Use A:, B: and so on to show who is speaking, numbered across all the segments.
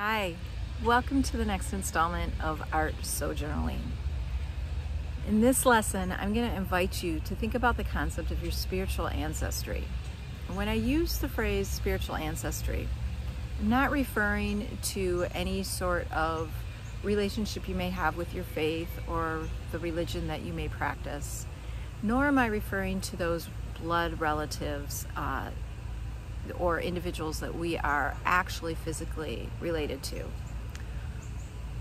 A: Hi, welcome to the next installment of Art Sojournaling. In this lesson, I'm going to invite you to think about the concept of your spiritual ancestry. When I use the phrase spiritual ancestry, I'm not referring to any sort of relationship you may have with your faith or the religion that you may practice, nor am I referring to those blood relatives uh, or individuals that we are actually physically related to.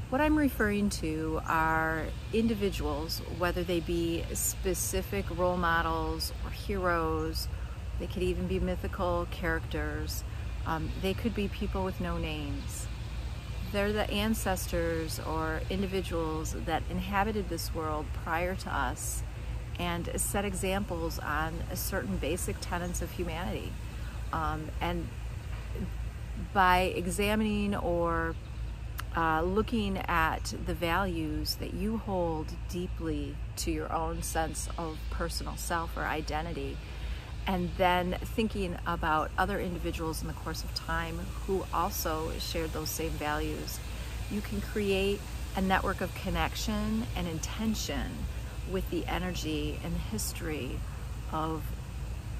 A: What I'm referring to are individuals, whether they be specific role models or heroes, they could even be mythical characters, um, they could be people with no names. They're the ancestors or individuals that inhabited this world prior to us and set examples on certain basic tenets of humanity. Um, and by examining or uh, looking at the values that you hold deeply to your own sense of personal self or identity, and then thinking about other individuals in the course of time who also shared those same values, you can create a network of connection and intention with the energy and history of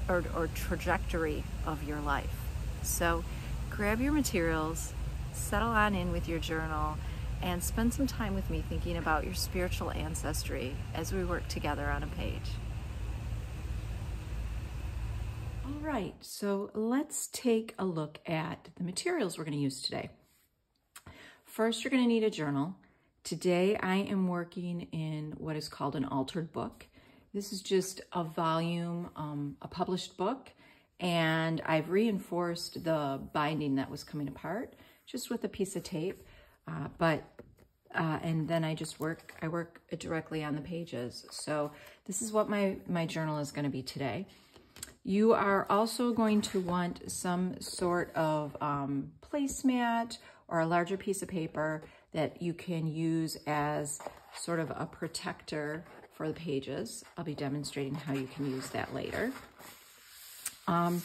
A: or, or trajectory of your life. So grab your materials, settle on in with your journal, and spend some time with me thinking about your spiritual ancestry as we work together on a page. All right, so let's take a look at the materials we're going to use today. First, you're going to need a journal. Today, I am working in what is called an altered book. This is just a volume, um, a published book, and I've reinforced the binding that was coming apart just with a piece of tape. Uh, but uh, and then I just work, I work directly on the pages. So this is what my, my journal is going to be today. You are also going to want some sort of um, placemat or a larger piece of paper that you can use as sort of a protector for the pages. I'll be demonstrating how you can use that later. Um,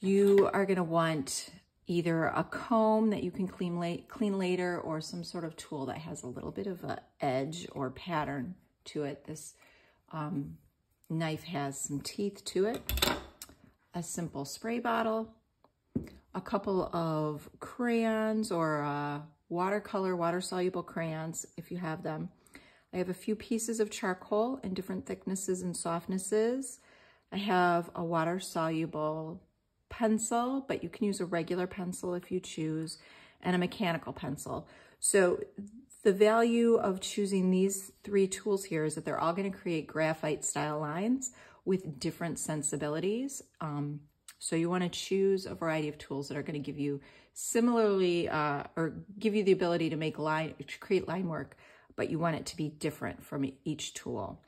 A: you are going to want either a comb that you can clean, la clean later or some sort of tool that has a little bit of an edge or pattern to it. This um, knife has some teeth to it. A simple spray bottle, a couple of crayons or uh, watercolor, water-soluble crayons if you have them, I have a few pieces of charcoal in different thicknesses and softnesses. I have a water-soluble pencil, but you can use a regular pencil if you choose, and a mechanical pencil. So the value of choosing these three tools here is that they're all going to create graphite style lines with different sensibilities. Um, so you want to choose a variety of tools that are going to give you similarly uh, or give you the ability to make line, to create line work but you want it to be different from each tool.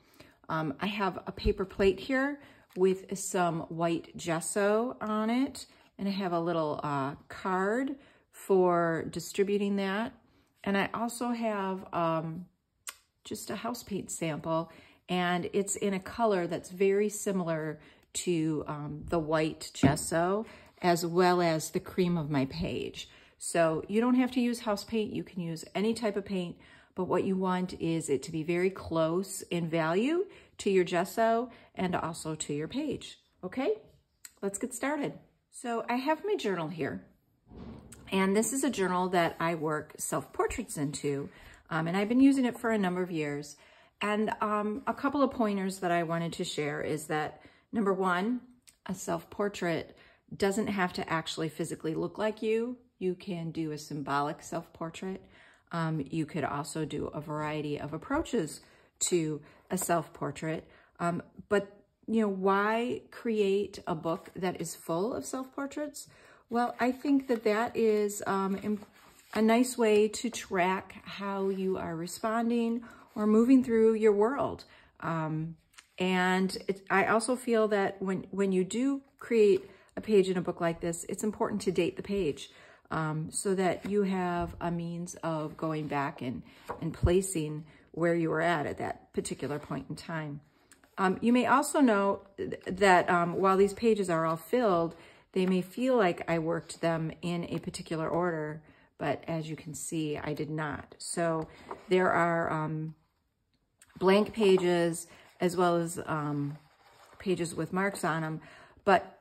A: Um, I have a paper plate here with some white gesso on it, and I have a little uh, card for distributing that. And I also have um, just a house paint sample, and it's in a color that's very similar to um, the white gesso, as well as the cream of my page. So you don't have to use house paint. You can use any type of paint, but what you want is it to be very close in value to your gesso and also to your page. Okay, let's get started. So I have my journal here, and this is a journal that I work self-portraits into, um, and I've been using it for a number of years. And um, a couple of pointers that I wanted to share is that, number one, a self-portrait doesn't have to actually physically look like you. You can do a symbolic self-portrait. Um, you could also do a variety of approaches to a self-portrait. Um, but, you know, why create a book that is full of self-portraits? Well, I think that that is um, a nice way to track how you are responding or moving through your world. Um, and it, I also feel that when, when you do create a page in a book like this, it's important to date the page um, so that you have a means of going back and, and placing where you were at at that particular point in time. Um, you may also know that um, while these pages are all filled, they may feel like I worked them in a particular order, but as you can see, I did not. So there are um, blank pages as well as um, pages with marks on them, but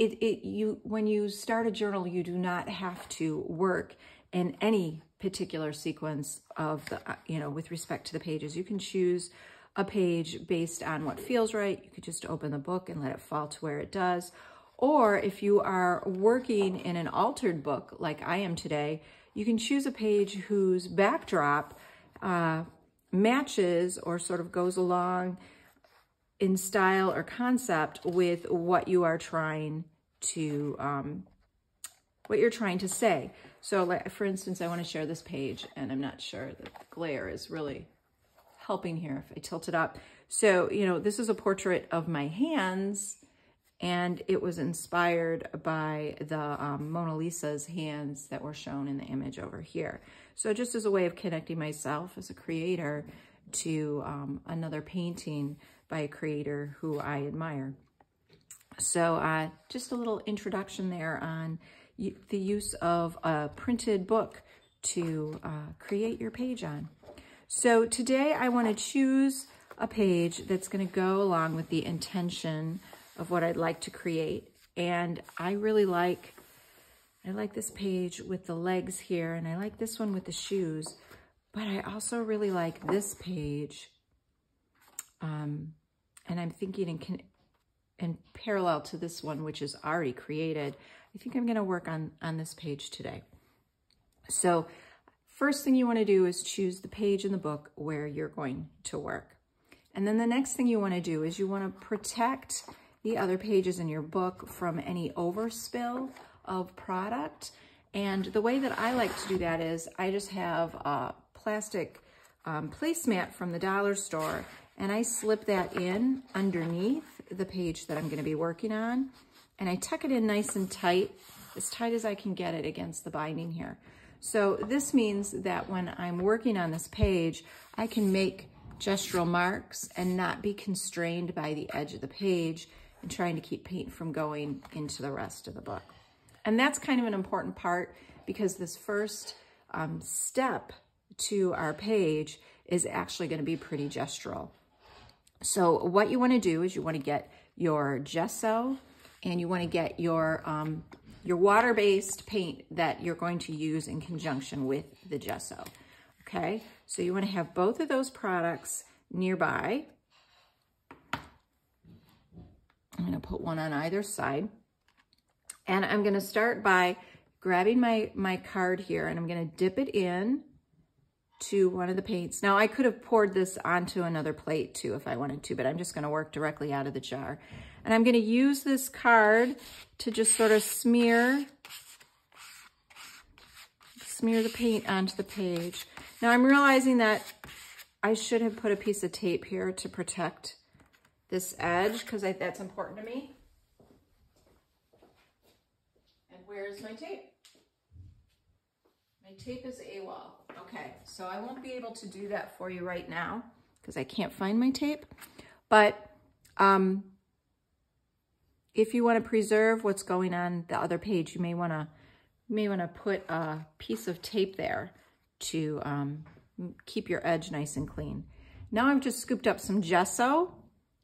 A: it, it you when you start a journal, you do not have to work in any particular sequence of the, uh, you know, with respect to the pages. You can choose a page based on what feels right. You could just open the book and let it fall to where it does. Or if you are working in an altered book like I am today, you can choose a page whose backdrop uh, matches or sort of goes along in style or concept with what you are trying to, um, what you're trying to say. So like, for instance, I want to share this page and I'm not sure that the glare is really helping here if I tilt it up. So, you know, this is a portrait of my hands and it was inspired by the um, Mona Lisa's hands that were shown in the image over here. So just as a way of connecting myself as a creator to um, another painting by a creator who I admire. So uh, just a little introduction there on the use of a printed book to uh, create your page on. So today I want to choose a page that's going to go along with the intention of what I'd like to create. And I really like, I like this page with the legs here, and I like this one with the shoes, but I also really like this page. Um, and I'm thinking in, in parallel to this one, which is already created, I think I'm gonna work on, on this page today. So first thing you wanna do is choose the page in the book where you're going to work. And then the next thing you wanna do is you wanna protect the other pages in your book from any overspill of product. And the way that I like to do that is I just have a plastic um, placemat from the dollar store and I slip that in underneath the page that I'm gonna be working on. And I tuck it in nice and tight, as tight as I can get it against the binding here. So this means that when I'm working on this page, I can make gestural marks and not be constrained by the edge of the page and trying to keep paint from going into the rest of the book. And that's kind of an important part because this first um, step to our page is actually going to be pretty gestural. So what you want to do is you want to get your gesso and you want to get your um, your water-based paint that you're going to use in conjunction with the gesso. Okay, so you want to have both of those products nearby. I'm going to put one on either side. And I'm going to start by grabbing my, my card here and I'm going to dip it in to one of the paints. Now I could have poured this onto another plate too if I wanted to, but I'm just going to work directly out of the jar. And I'm going to use this card to just sort of smear smear the paint onto the page. Now I'm realizing that I should have put a piece of tape here to protect this edge because that's important to me. And where's my tape? My tape is AWOL. Okay, so I won't be able to do that for you right now because I can't find my tape. But um, if you want to preserve what's going on the other page, you may want to may want to put a piece of tape there to um, keep your edge nice and clean. Now I've just scooped up some gesso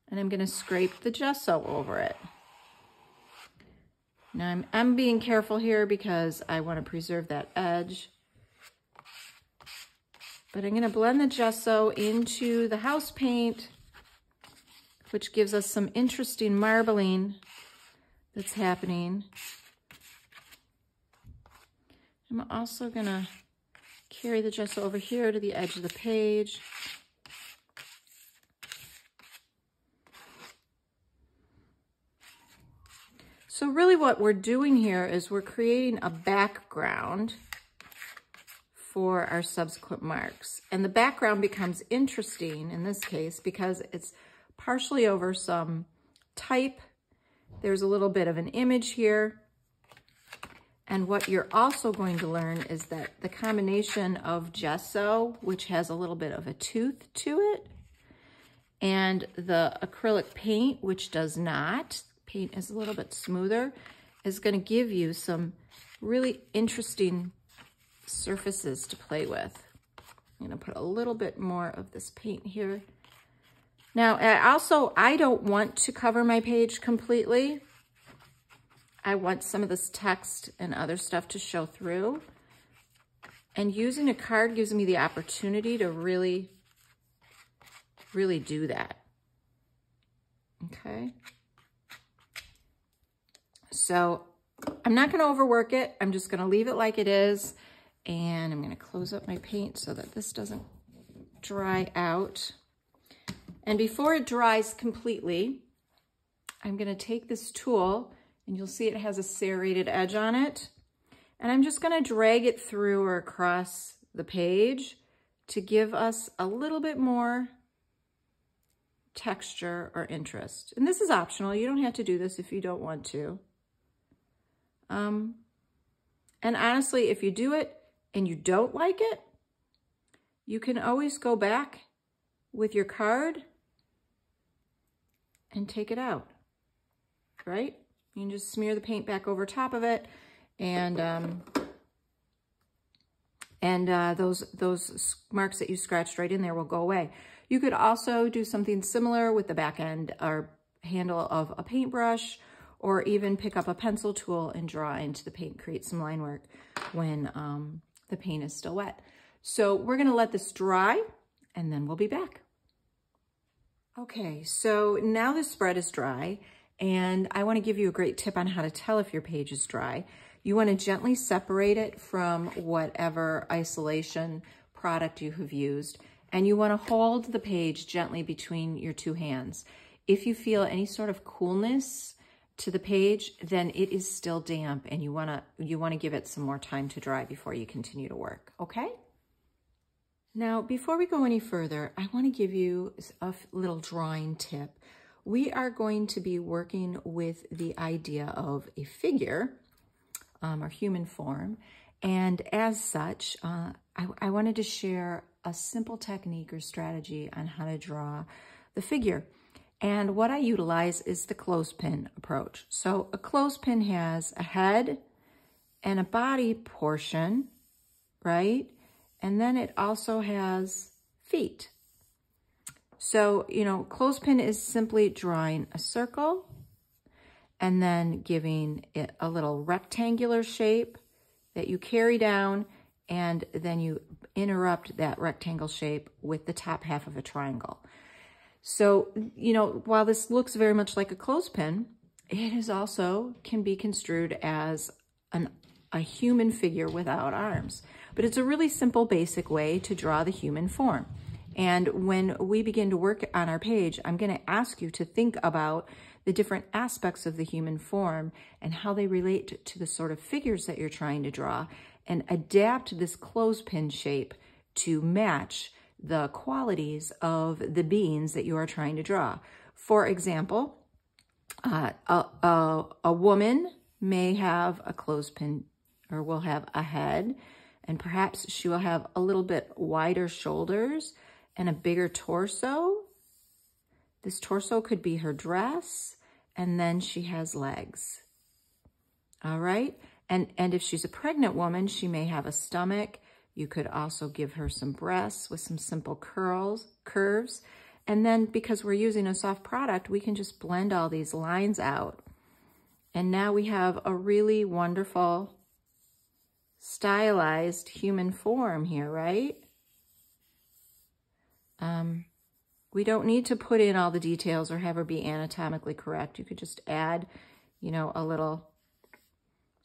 A: and I'm going to scrape the gesso over it. Now I'm, I'm being careful here because I want to preserve that edge. But I'm going to blend the gesso into the house paint, which gives us some interesting marbling that's happening. I'm also going to carry the gesso over here to the edge of the page. So really what we're doing here is we're creating a background for our subsequent marks. And the background becomes interesting in this case because it's partially over some type. There's a little bit of an image here. And what you're also going to learn is that the combination of gesso, which has a little bit of a tooth to it, and the acrylic paint, which does not, paint is a little bit smoother, is going to give you some really interesting surfaces to play with. I'm gonna put a little bit more of this paint here. Now, I also, I don't want to cover my page completely. I want some of this text and other stuff to show through. And using a card gives me the opportunity to really, really do that. Okay. So I'm not going to overwork it. I'm just going to leave it like it is. And I'm going to close up my paint so that this doesn't dry out. And before it dries completely, I'm going to take this tool and you'll see it has a serrated edge on it. And I'm just going to drag it through or across the page to give us a little bit more texture or interest. And this is optional. You don't have to do this if you don't want to. Um, and honestly, if you do it and you don't like it, you can always go back with your card and take it out, right? You can just smear the paint back over top of it and um, and uh, those, those marks that you scratched right in there will go away. You could also do something similar with the back end or handle of a paintbrush or even pick up a pencil tool and draw into the paint, create some line work when um, the paint is still wet. So we're gonna let this dry and then we'll be back. Okay, so now the spread is dry and I wanna give you a great tip on how to tell if your page is dry. You wanna gently separate it from whatever isolation product you have used and you wanna hold the page gently between your two hands. If you feel any sort of coolness to the page, then it is still damp and you wanna, you wanna give it some more time to dry before you continue to work, okay? Now, before we go any further, I wanna give you a little drawing tip. We are going to be working with the idea of a figure um, or human form. And as such, uh, I, I wanted to share a simple technique or strategy on how to draw the figure. And what I utilize is the clothespin approach. So a clothespin has a head and a body portion, right? And then it also has feet. So, you know, clothespin is simply drawing a circle and then giving it a little rectangular shape that you carry down and then you interrupt that rectangle shape with the top half of a triangle. So, you know, while this looks very much like a clothespin, it is also can be construed as an, a human figure without arms. But it's a really simple, basic way to draw the human form. And when we begin to work on our page, I'm going to ask you to think about the different aspects of the human form and how they relate to the sort of figures that you're trying to draw and adapt this clothespin shape to match the qualities of the beings that you are trying to draw. For example, uh, a, a, a woman may have a clothespin or will have a head, and perhaps she will have a little bit wider shoulders and a bigger torso. This torso could be her dress, and then she has legs. All right? And, and if she's a pregnant woman, she may have a stomach you could also give her some breasts with some simple curls, curves. And then because we're using a soft product, we can just blend all these lines out. And now we have a really wonderful stylized human form here, right? Um, we don't need to put in all the details or have her be anatomically correct. You could just add, you know, a little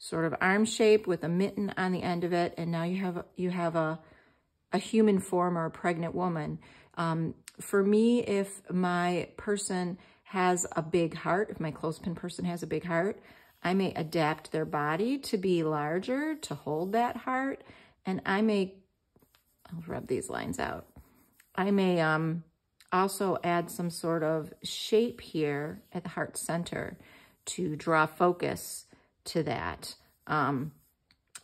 A: sort of arm shape with a mitten on the end of it. And now you have, you have a, a human form or a pregnant woman. Um, for me, if my person has a big heart, if my clothespin person has a big heart, I may adapt their body to be larger to hold that heart. And I may, I'll rub these lines out. I may um, also add some sort of shape here at the heart center to draw focus to that. Um,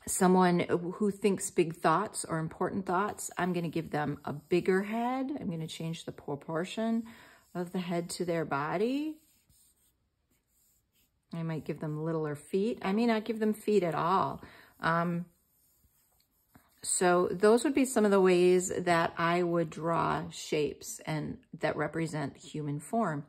A: someone who thinks big thoughts or important thoughts, I'm going to give them a bigger head. I'm going to change the proportion of the head to their body. I might give them littler feet. I may not give them feet at all. Um, So those would be some of the ways that I would draw shapes and that represent human form.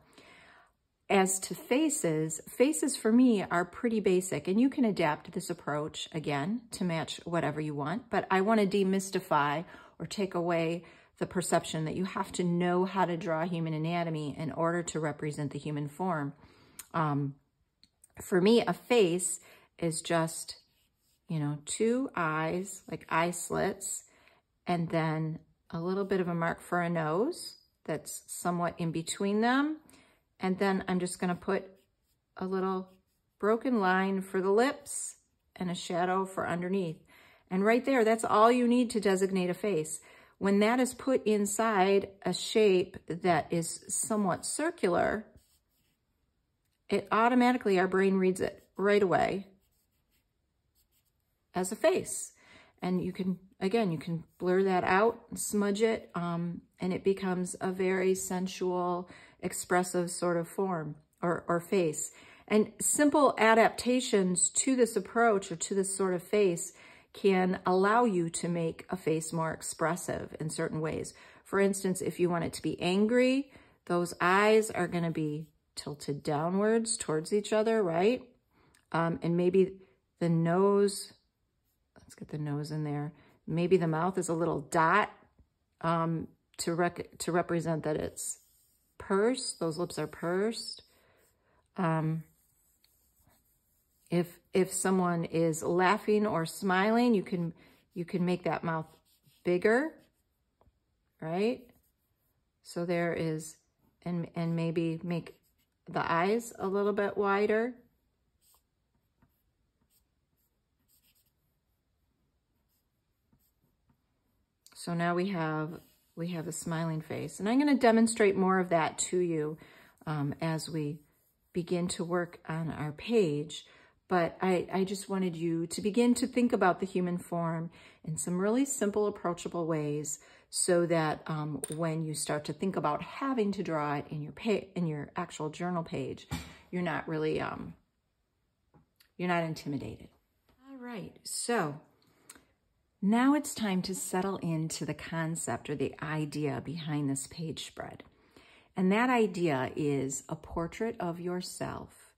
A: As to faces, faces for me are pretty basic and you can adapt this approach again to match whatever you want, but I want to demystify or take away the perception that you have to know how to draw human anatomy in order to represent the human form. Um, for me, a face is just, you know, two eyes, like eye slits, and then a little bit of a mark for a nose that's somewhat in between them and then I'm just gonna put a little broken line for the lips and a shadow for underneath. And right there, that's all you need to designate a face. When that is put inside a shape that is somewhat circular, it automatically, our brain reads it right away as a face. And you can, again, you can blur that out, smudge it, um, and it becomes a very sensual, expressive sort of form or, or face. And simple adaptations to this approach or to this sort of face can allow you to make a face more expressive in certain ways. For instance, if you want it to be angry, those eyes are going to be tilted downwards towards each other, right? Um, and maybe the nose, let's get the nose in there. Maybe the mouth is a little dot um, to, rec to represent that it's pursed. Those lips are pursed. Um, if if someone is laughing or smiling, you can you can make that mouth bigger, right? So there is, and and maybe make the eyes a little bit wider. So now we have we have a smiling face. And I'm going to demonstrate more of that to you um, as we begin to work on our page. But I, I just wanted you to begin to think about the human form in some really simple, approachable ways so that um, when you start to think about having to draw it in your in your actual journal page, you're not really, um, you're not intimidated. All right, so now it's time to settle into the concept or the idea behind this page spread. And that idea is a portrait of yourself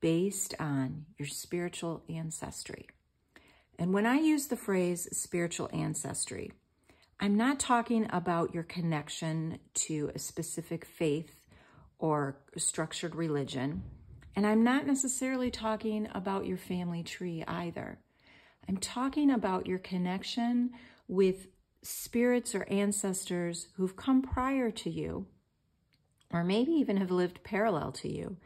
A: based on your spiritual ancestry. And when I use the phrase spiritual ancestry, I'm not talking about your connection to a specific faith or structured religion. And I'm not necessarily talking about your family tree either. I'm talking about your connection with spirits or ancestors who've come prior to you, or maybe even have lived parallel to you.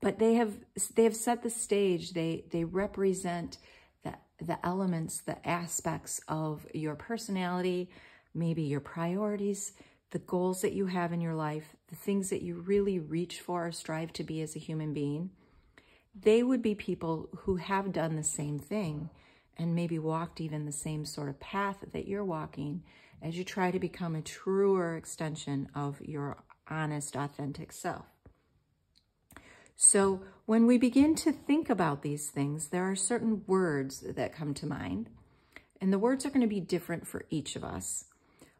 A: But they have they have set the stage. They they represent the the elements, the aspects of your personality, maybe your priorities, the goals that you have in your life, the things that you really reach for or strive to be as a human being. They would be people who have done the same thing and maybe walked even the same sort of path that you're walking as you try to become a truer extension of your honest, authentic self. So when we begin to think about these things, there are certain words that come to mind. And the words are going to be different for each of us.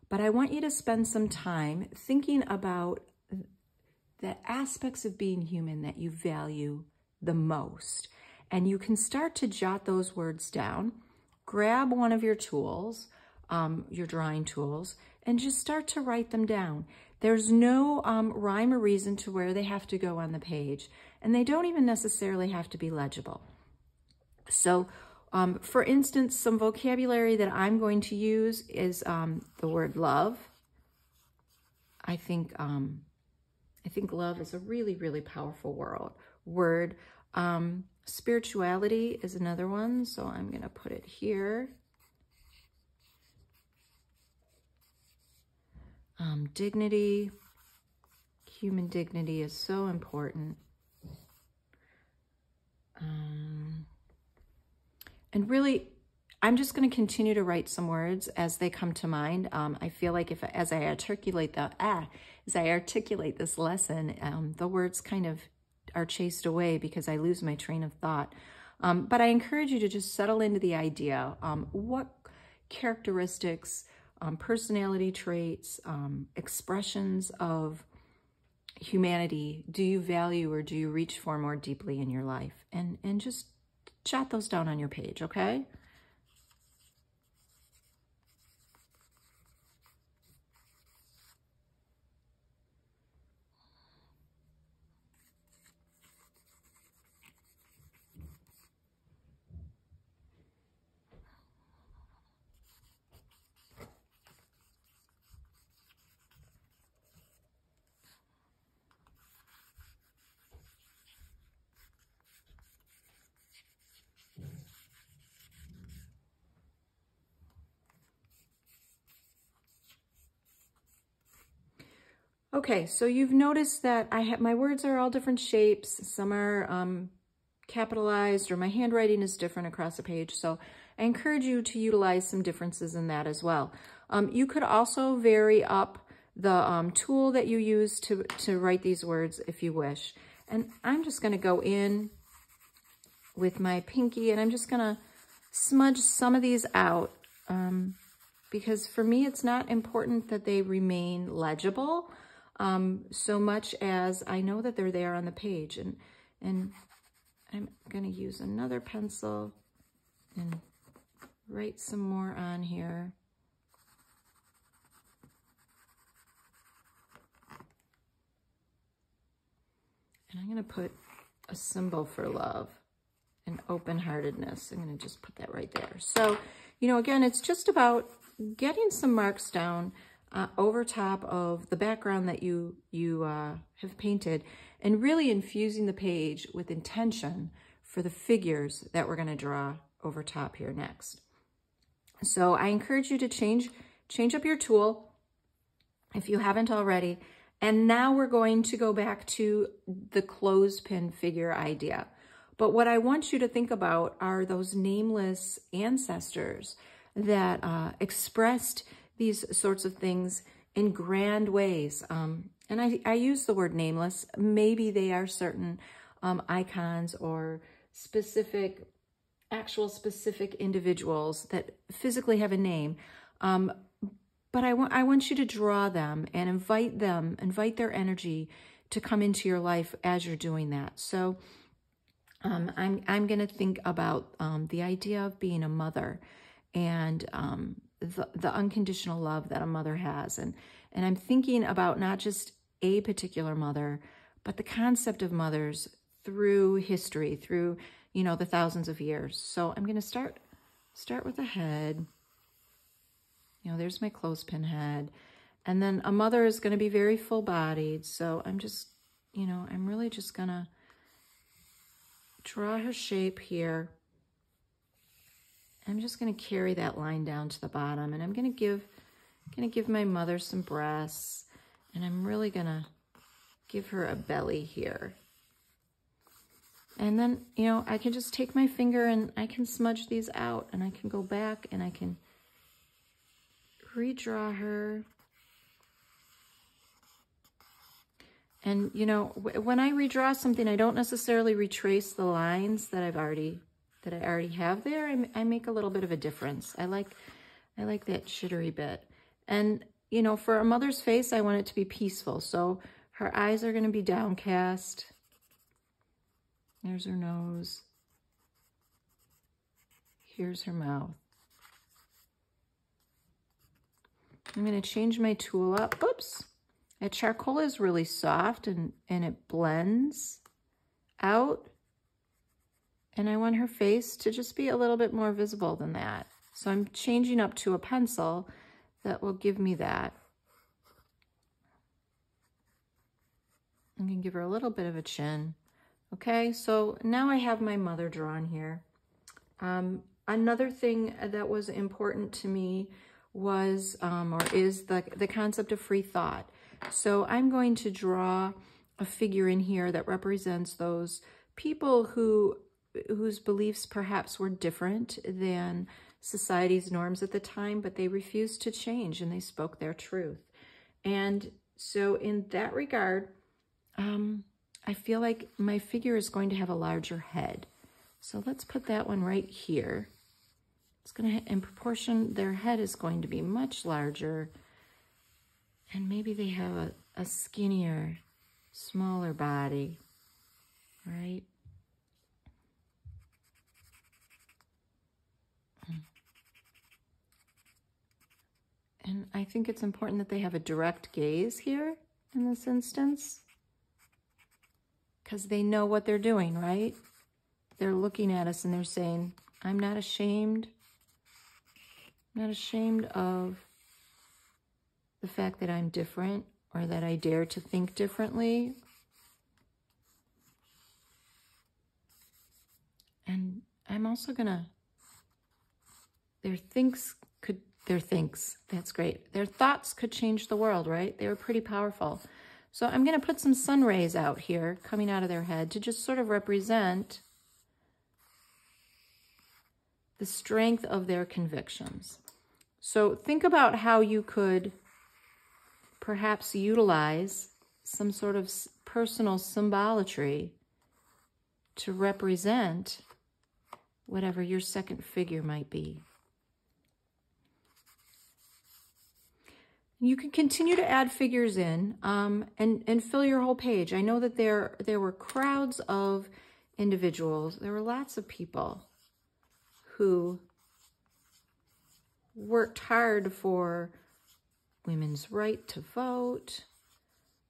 A: But I want you to spend some time thinking about the aspects of being human that you value the most and you can start to jot those words down. Grab one of your tools, um, your drawing tools, and just start to write them down. There's no um, rhyme or reason to where they have to go on the page, and they don't even necessarily have to be legible. So, um, for instance, some vocabulary that I'm going to use is um, the word love. I think um, I think love is a really, really powerful world, word. Spirituality is another one, so I'm going to put it here. Um, dignity, human dignity is so important. Um, and really, I'm just going to continue to write some words as they come to mind. Um, I feel like if as I articulate the ah, as I articulate this lesson, um, the words kind of are chased away because I lose my train of thought. Um, but I encourage you to just settle into the idea. Um, what characteristics, um, personality traits, um, expressions of humanity do you value or do you reach for more deeply in your life? And, and just jot those down on your page, okay? Okay, so you've noticed that I have my words are all different shapes. Some are um, capitalized or my handwriting is different across the page. So I encourage you to utilize some differences in that as well. Um, you could also vary up the um, tool that you use to, to write these words if you wish. And I'm just going to go in with my pinky and I'm just going to smudge some of these out um, because for me it's not important that they remain legible um, so much as I know that they're there on the page. And, and I'm going to use another pencil and write some more on here. And I'm going to put a symbol for love and open-heartedness. I'm going to just put that right there. So, you know, again, it's just about getting some marks down uh, over top of the background that you, you uh, have painted and really infusing the page with intention for the figures that we're going to draw over top here next. So I encourage you to change, change up your tool if you haven't already. And now we're going to go back to the clothespin figure idea. But what I want you to think about are those nameless ancestors that uh, expressed these sorts of things in grand ways. Um, and I, I use the word nameless. Maybe they are certain um, icons or specific, actual specific individuals that physically have a name. Um, but I want, I want you to draw them and invite them, invite their energy to come into your life as you're doing that. So um, I'm, I'm going to think about um, the idea of being a mother and um, the, the unconditional love that a mother has. And, and I'm thinking about not just a particular mother, but the concept of mothers through history, through, you know, the thousands of years. So I'm going to start, start with the head. You know, there's my clothespin head. And then a mother is going to be very full-bodied. So I'm just, you know, I'm really just going to draw her shape here. I'm just going to carry that line down to the bottom and I'm going to give going to give my mother some breasts and I'm really going to give her a belly here. And then, you know, I can just take my finger and I can smudge these out and I can go back and I can redraw her. And, you know, when I redraw something, I don't necessarily retrace the lines that I've already that I already have there, I, I make a little bit of a difference. I like, I like that shittery bit. And, you know, for a mother's face, I want it to be peaceful. So her eyes are going to be downcast. There's her nose. Here's her mouth. I'm going to change my tool up. Oops. That charcoal is really soft and, and it blends out. And I want her face to just be a little bit more visible than that. So I'm changing up to a pencil that will give me that. I'm going to give her a little bit of a chin. Okay, so now I have my mother drawn here. Um, another thing that was important to me was, um, or is the, the concept of free thought. So I'm going to draw a figure in here that represents those people who whose beliefs perhaps were different than society's norms at the time, but they refused to change and they spoke their truth. And so in that regard, um, I feel like my figure is going to have a larger head. So let's put that one right here. it's going to, in proportion, their head is going to be much larger. And maybe they have a, a skinnier, smaller body, right? And I think it's important that they have a direct gaze here in this instance because they know what they're doing, right? They're looking at us and they're saying, I'm not ashamed. I'm not ashamed of the fact that I'm different or that I dare to think differently. And I'm also going to, their thinks could, their thinks, that's great. Their thoughts could change the world, right? They were pretty powerful. So I'm going to put some sun rays out here coming out of their head to just sort of represent the strength of their convictions. So think about how you could perhaps utilize some sort of personal symbolatry to represent whatever your second figure might be. You can continue to add figures in um, and, and fill your whole page. I know that there, there were crowds of individuals. There were lots of people who worked hard for women's right to vote,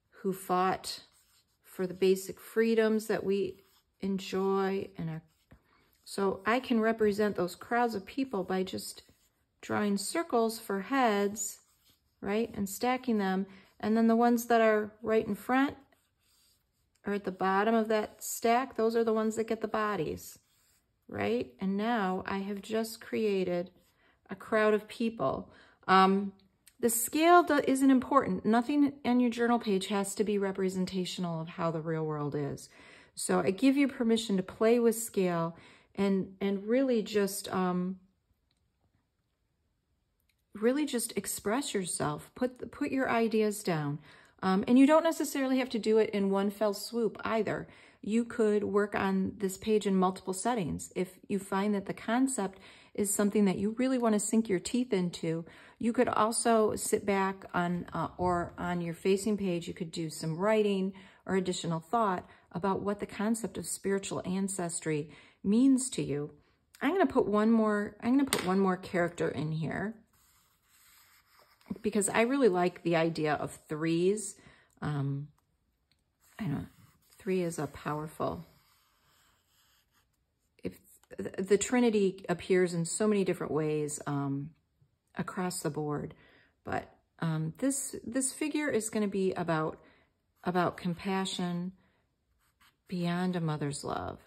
A: who fought for the basic freedoms that we enjoy. and So I can represent those crowds of people by just drawing circles for heads right? And stacking them. And then the ones that are right in front or at the bottom of that stack, those are the ones that get the bodies, right? And now I have just created a crowd of people. Um, the scale isn't important. Nothing on your journal page has to be representational of how the real world is. So I give you permission to play with scale and, and really just um, really just express yourself. Put, put your ideas down. Um, and you don't necessarily have to do it in one fell swoop either. You could work on this page in multiple settings. If you find that the concept is something that you really want to sink your teeth into, you could also sit back on uh, or on your facing page, you could do some writing or additional thought about what the concept of spiritual ancestry means to you. I'm going to put one more, I'm going to put one more character in here because I really like the idea of threes. Um, I don't know, three is a powerful, if the Trinity appears in so many different ways um, across the board, but um, this this figure is going to be about about compassion beyond a mother's love.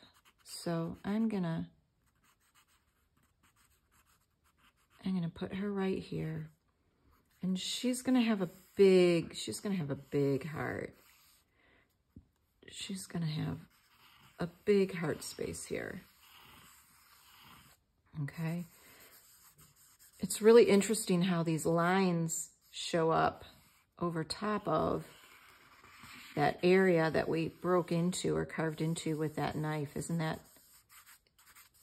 A: So I'm gonna I'm gonna put her right here. And she's going to have a big, she's going to have a big heart. She's going to have a big heart space here. Okay. It's really interesting how these lines show up over top of that area that we broke into or carved into with that knife. Isn't that,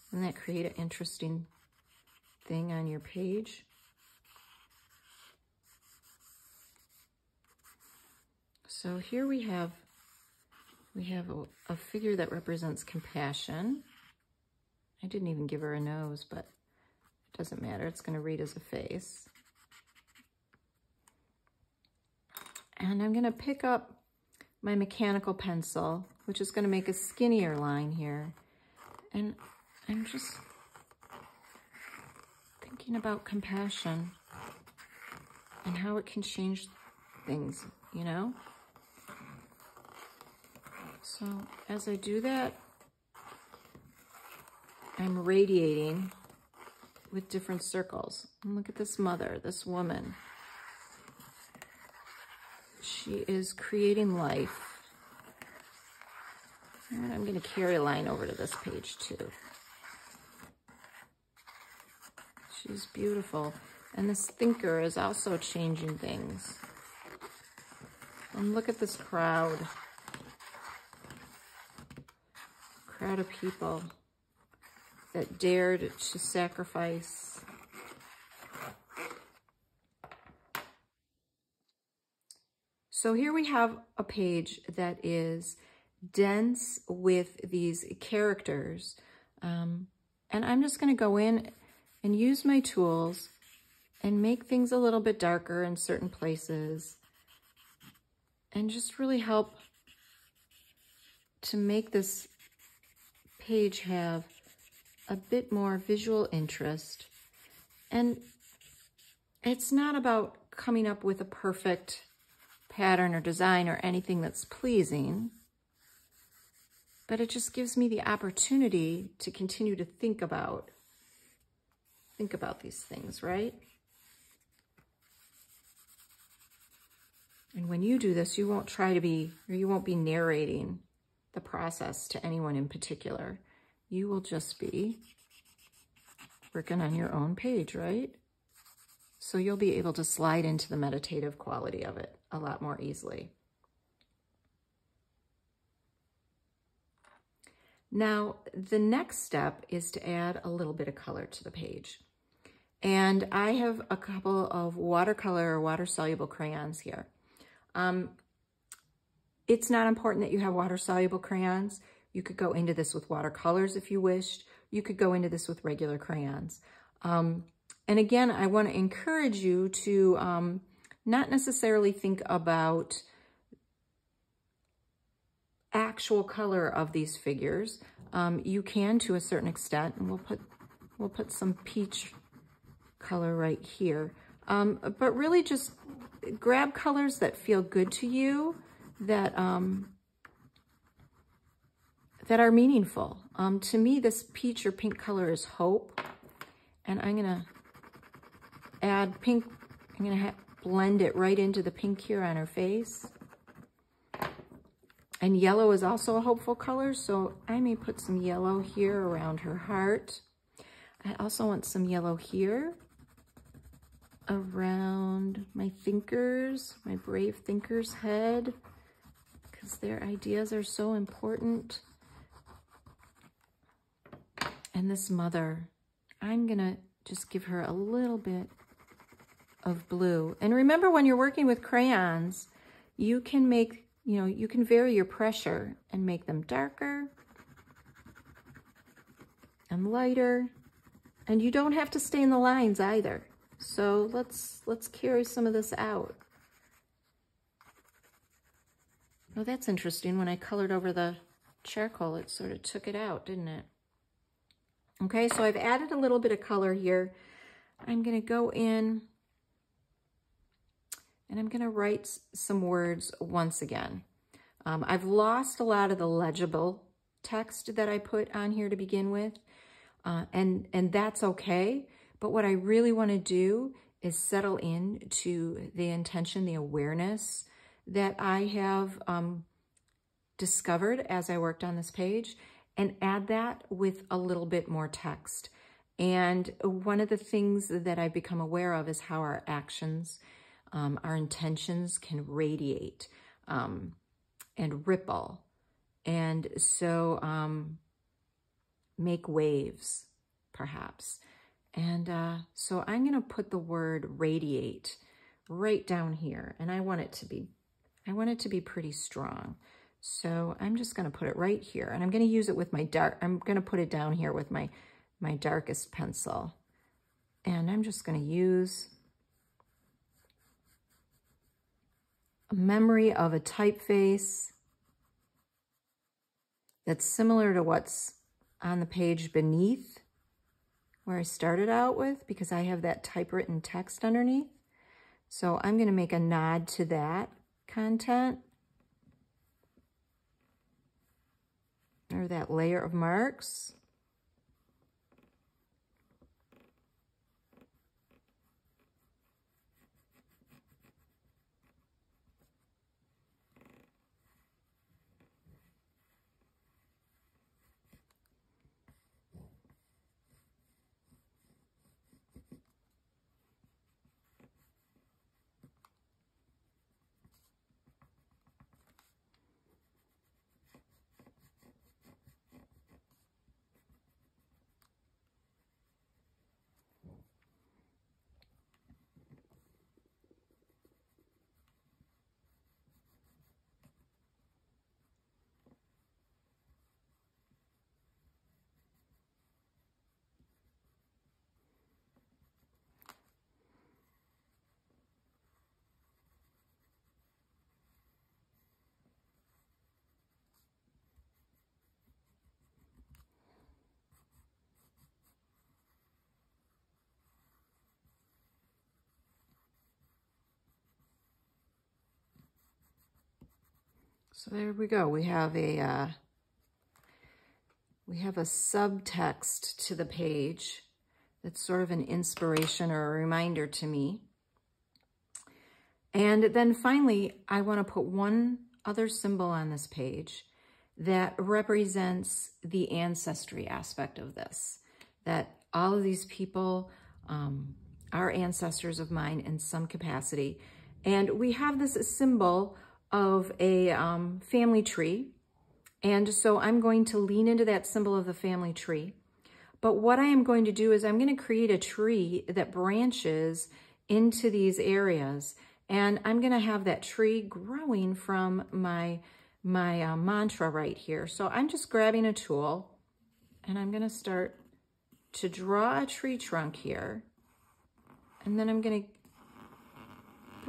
A: doesn't that create an interesting thing on your page? So here we have we have a, a, figure that represents compassion. I didn't even give her a nose, but it doesn't matter. It's going to read as a face. And I'm going to pick up my mechanical pencil, which is going to make a skinnier line here. And I'm just thinking about compassion and how it can change things, you know? So as I do that, I'm radiating with different circles. And look at this mother, this woman. She is creating life. And I'm going to carry a line over to this page too. She's beautiful. And this thinker is also changing things. And look at this crowd. proud of people that dared to sacrifice So here we have a page that is dense with these characters. Um, and I'm just going to go in and use my tools and make things a little bit darker in certain places and just really help to make this page have a bit more visual interest. And it's not about coming up with a perfect pattern or design or anything that's pleasing, but it just gives me the opportunity to continue to think about, think about these things, right? And when you do this, you won't try to be, or you won't be narrating the process to anyone in particular. You will just be working on your own page, right? So you'll be able to slide into the meditative quality of it a lot more easily. Now, the next step is to add a little bit of color to the page. And I have a couple of watercolor or water-soluble crayons here. Um, it's not important that you have water-soluble crayons. You could go into this with watercolors if you wished. You could go into this with regular crayons. Um, and again, I want to encourage you to um, not necessarily think about actual color of these figures. Um, you can to a certain extent, and we'll put we'll put some peach color right here. Um, but really just grab colors that feel good to you, that um, that are meaningful. Um, to me, this peach or pink color is hope. And I'm going to add pink. I'm going to blend it right into the pink here on her face. And yellow is also a hopeful color, so I may put some yellow here around her heart. I also want some yellow here around my thinkers, my brave thinker's head, because their ideas are so important. And this mother, I'm going to just give her a little bit of blue. And remember when you're working with crayons, you can make, you know, you can vary your pressure and make them darker and lighter. And you don't have to stay in the lines either. So let's, let's carry some of this out. Oh, that's interesting. When I colored over the charcoal, it sort of took it out, didn't it? Okay, so I've added a little bit of color here. I'm going to go in and I'm going to write some words once again. Um, I've lost a lot of the legible text that I put on here to begin with, uh, and, and that's okay. But what I really want to do is settle in to the intention, the awareness that I have um, discovered as I worked on this page and add that with a little bit more text. And one of the things that I've become aware of is how our actions, um, our intentions can radiate um, and ripple. And so um, make waves, perhaps. And uh, so I'm going to put the word radiate right down here. And I want it to be, I want it to be pretty strong. So I'm just going to put it right here. And I'm going to use it with my dark, I'm going to put it down here with my, my darkest pencil. And I'm just going to use a memory of a typeface that's similar to what's on the page beneath where I started out with because I have that typewritten text underneath. So I'm going to make a nod to that content. or that layer of marks. So there we go. We have a uh, we have a subtext to the page that's sort of an inspiration or a reminder to me. And then finally, I want to put one other symbol on this page that represents the ancestry aspect of this, that all of these people um, are ancestors of mine in some capacity. And we have this symbol of a um, family tree. And so I'm going to lean into that symbol of the family tree. But what I am going to do is I'm going to create a tree that branches into these areas. And I'm going to have that tree growing from my, my uh, mantra right here. So I'm just grabbing a tool and I'm going to start to draw a tree trunk here. And then I'm going to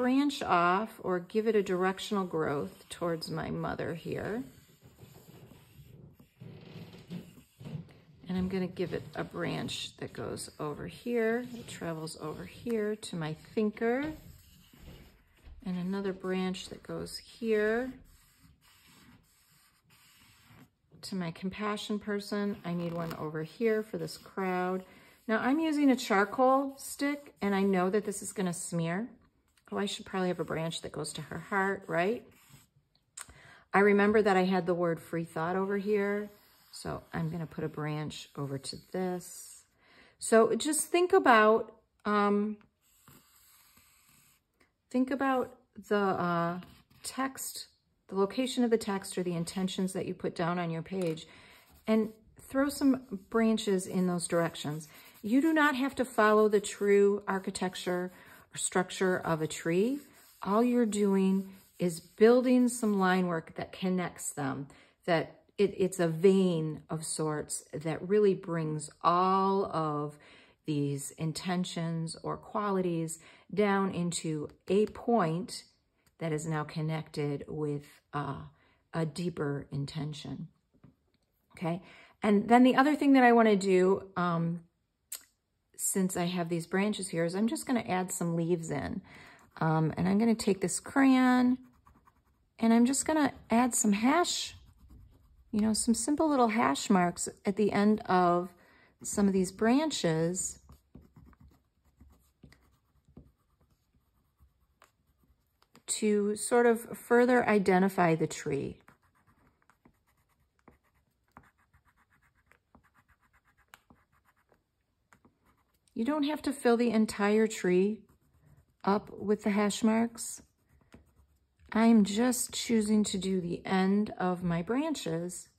A: branch off or give it a directional growth towards my mother here. And I'm going to give it a branch that goes over here. It travels over here to my thinker. And another branch that goes here to my compassion person. I need one over here for this crowd. Now I'm using a charcoal stick and I know that this is gonna smear. Oh, I should probably have a branch that goes to her heart, right? I remember that I had the word free thought over here. So I'm going to put a branch over to this. So just think about, um, think about the uh, text, the location of the text or the intentions that you put down on your page and throw some branches in those directions. You do not have to follow the true architecture structure of a tree. All you're doing is building some line work that connects them, that it, it's a vein of sorts that really brings all of these intentions or qualities down into a point that is now connected with uh, a deeper intention. Okay. And then the other thing that I want to do, um, since I have these branches here, is I'm just going to add some leaves in. Um, and I'm going to take this crayon and I'm just going to add some hash you know, some simple little hash marks at the end of some of these branches to sort of further identify the tree. You don't have to fill the entire tree up with the hash marks. I'm just choosing to do the end of my branches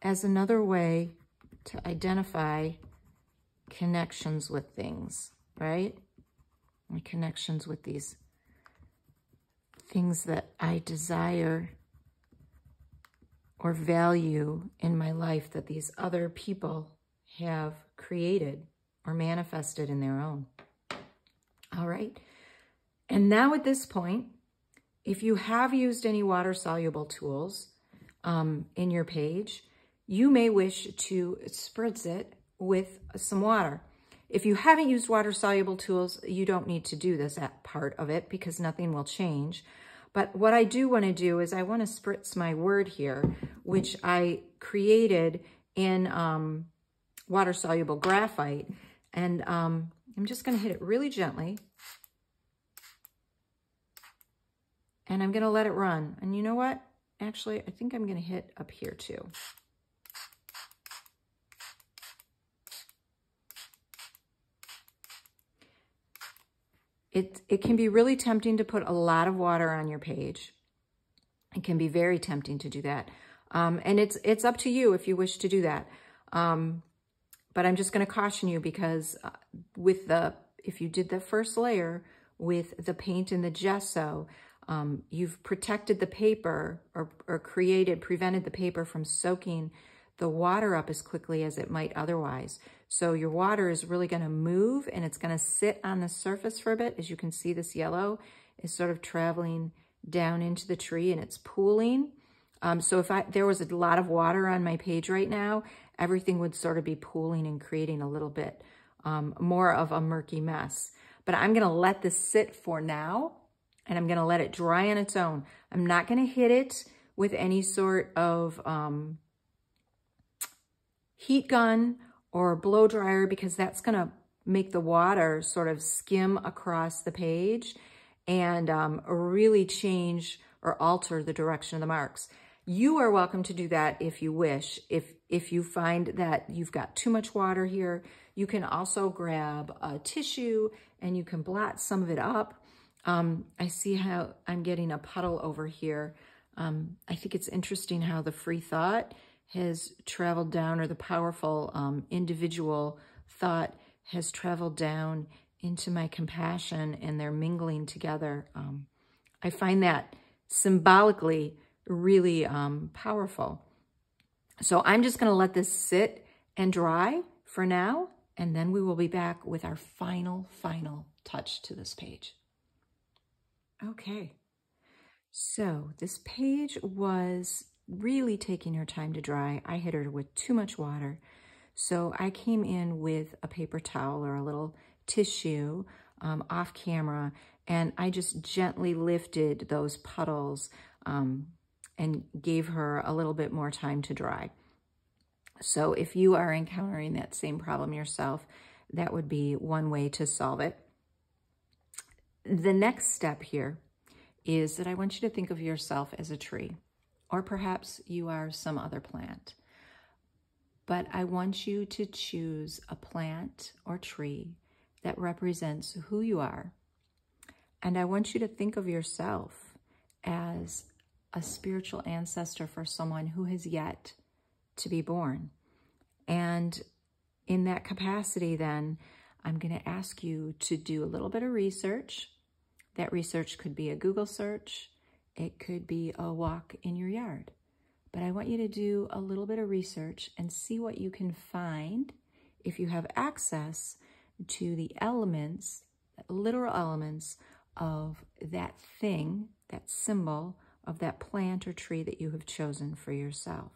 A: as another way to identify connections with things, right? My connections with these things that I desire or value in my life that these other people have created or manifested in their own. All right. And now at this point, if you have used any water-soluble tools um, in your page, you may wish to spritz it with some water. If you haven't used water-soluble tools, you don't need to do this part of it because nothing will change. But what I do want to do is I want to spritz my word here, which I created in um, water-soluble graphite. And um, I'm just going to hit it really gently and I'm going to let it run. And you know what? Actually, I think I'm going to hit up here too. It, it can be really tempting to put a lot of water on your page. It can be very tempting to do that. Um, and it's, it's up to you if you wish to do that. Um, but I'm just going to caution you because uh, with the, if you did the first layer with the paint and the gesso, um, you've protected the paper or, or created, prevented the paper from soaking the water up as quickly as it might otherwise. So your water is really going to move and it's going to sit on the surface for a bit. As you can see, this yellow is sort of traveling down into the tree and it's pooling. Um, so if I, there was a lot of water on my page right now, everything would sort of be pooling and creating a little bit um, more of a murky mess. But I'm going to let this sit for now and I'm going to let it dry on its own. I'm not going to hit it with any sort of um, heat gun or blow dryer because that's going to make the water sort of skim across the page and um, really change or alter the direction of the marks. You are welcome to do that if you wish. If, if you find that you've got too much water here, you can also grab a tissue and you can blot some of it up. Um, I see how I'm getting a puddle over here. Um, I think it's interesting how the free thought has traveled down or the powerful um, individual thought has traveled down into my compassion and they're mingling together. Um, I find that symbolically really um, powerful. So I'm just going to let this sit and dry for now, and then we will be back with our final, final touch to this page. Okay, so this page was really taking her time to dry. I hit her with too much water. So I came in with a paper towel or a little tissue um, off camera and I just gently lifted those puddles um, and gave her a little bit more time to dry. So if you are encountering that same problem yourself, that would be one way to solve it. The next step here is that I want you to think of yourself as a tree, or perhaps you are some other plant. But I want you to choose a plant or tree that represents who you are. And I want you to think of yourself as a spiritual ancestor for someone who has yet to be born. And in that capacity, then, I'm going to ask you to do a little bit of research. That research could be a Google search. It could be a walk in your yard. But I want you to do a little bit of research and see what you can find if you have access to the elements, literal elements of that thing, that symbol of that plant or tree that you have chosen for yourself.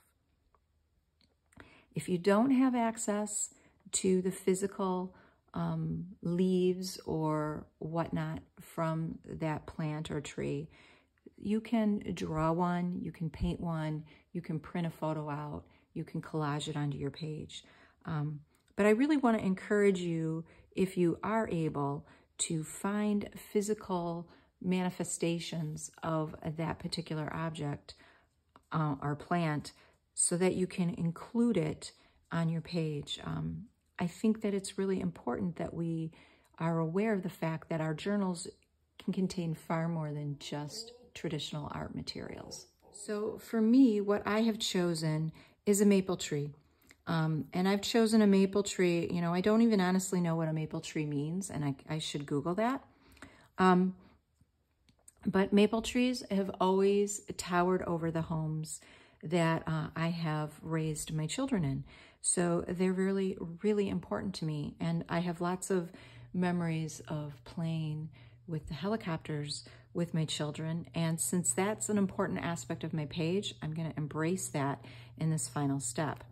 A: If you don't have access to the physical um, leaves or whatnot from that plant or tree, you can draw one, you can paint one, you can print a photo out, you can collage it onto your page. Um, but I really want to encourage you, if you are able, to find physical manifestations of that particular object uh, or plant so that you can include it on your page. Um, I think that it's really important that we are aware of the fact that our journals can contain far more than just traditional art materials. So for me, what I have chosen is a maple tree. Um, and I've chosen a maple tree. You know, I don't even honestly know what a maple tree means, and I, I should Google that. Um, but maple trees have always towered over the homes that uh, I have raised my children in. So they're really, really important to me. And I have lots of memories of playing with the helicopters with my children. And since that's an important aspect of my page, I'm going to embrace that in this final step.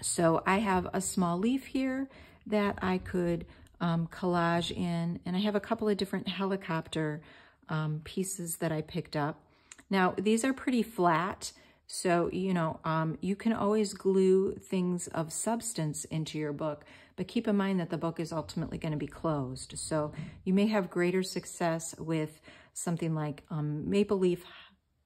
A: So I have a small leaf here that I could um, collage in, and I have a couple of different helicopter um, pieces that I picked up. Now, these are pretty flat, so, you know, um, you can always glue things of substance into your book, but keep in mind that the book is ultimately going to be closed. So you may have greater success with something like um, maple leaf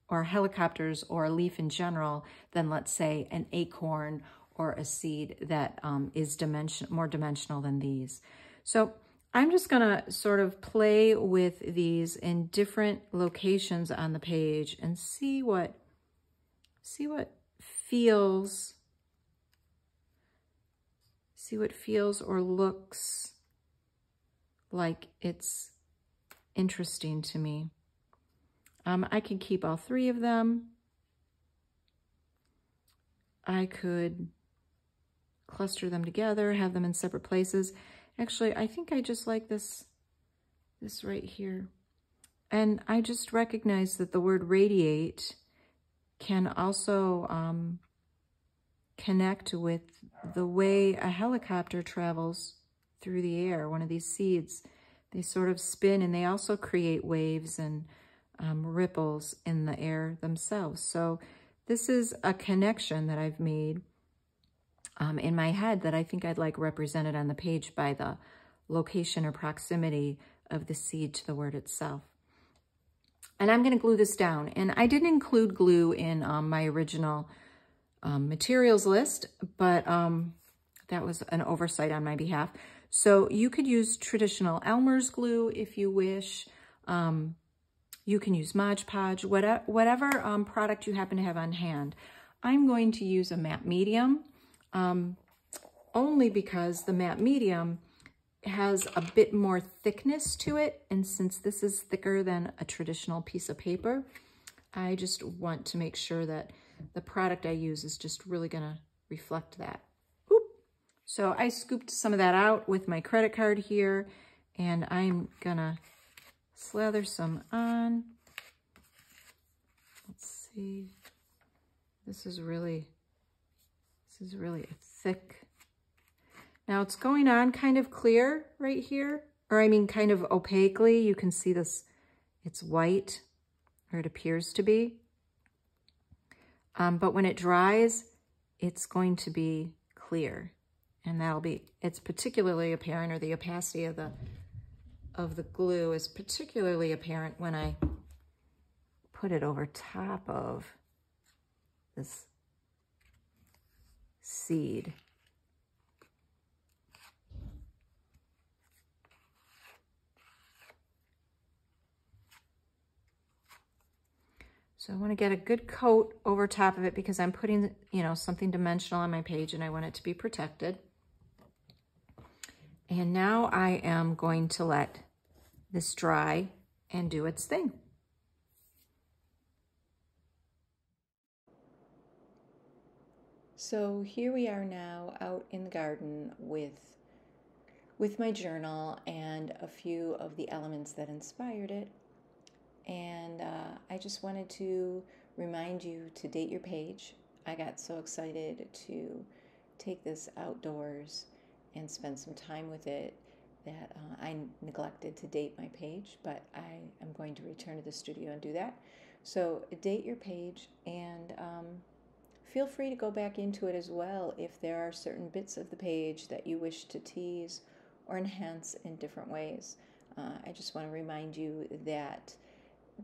A: or helicopters or a leaf in general than, let's say, an acorn or a seed that um, is dimension more dimensional than these. So I'm just to sort of play with these in different locations on the page and see what see what feels see what feels or looks like it's interesting to me. Um, I could keep all three of them. I could cluster them together, have them in separate places. Actually, I think I just like this, this right here. And I just recognize that the word radiate can also um, connect with the way a helicopter travels through the air, one of these seeds. They sort of spin and they also create waves and um, ripples in the air themselves. So this is a connection that I've made um, in my head that I think I'd like represented on the page by the location or proximity of the seed to the word itself. And I'm going to glue this down. And I didn't include glue in um, my original um, materials list, but um, that was an oversight on my behalf. So you could use traditional Elmer's glue if you wish. Um, you can use Mod Podge, whatever, whatever um, product you happen to have on hand. I'm going to use a matte medium um, only because the matte medium has a bit more thickness to it. And since this is thicker than a traditional piece of paper, I just want to make sure that the product I use is just really gonna reflect that. Oop. So I scooped some of that out with my credit card here and I'm gonna slather some on. Let's see. This is really, is really thick now it's going on kind of clear right here, or I mean kind of opaquely. You can see this, it's white, or it appears to be. Um, but when it dries, it's going to be clear. And that'll be, it's particularly apparent, or the opacity of the, of the glue is particularly apparent when I put it over top of this seed. So I want to get a good coat over top of it because I'm putting, you know, something dimensional on my page and I want it to be protected. And now I am going to let this dry and do its thing. So here we are now out in the garden with with my journal and a few of the elements that inspired it and uh, I just wanted to remind you to date your page. I got so excited to take this outdoors and spend some time with it that uh, I neglected to date my page, but I am going to return to the studio and do that. So date your page and um, feel free to go back into it as well if there are certain bits of the page that you wish to tease or enhance in different ways. Uh, I just want to remind you that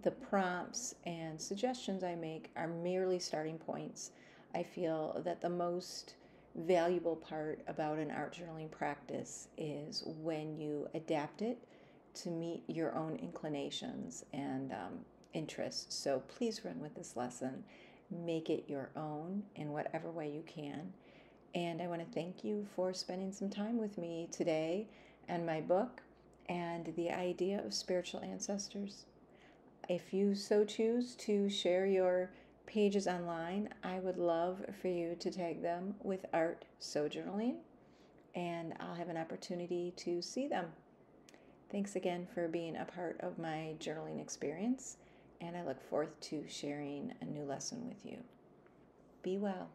A: the prompts and suggestions I make are merely starting points. I feel that the most valuable part about an art journaling practice is when you adapt it to meet your own inclinations and um, interests. So please run with this lesson. Make it your own in whatever way you can. And I want to thank you for spending some time with me today and my book and the idea of spiritual ancestors. If you so choose to share your pages online, I would love for you to tag them with Art Sojournaling, and I'll have an opportunity to see them. Thanks again for being a part of my journaling experience, and I look forward to sharing a new lesson with you. Be well.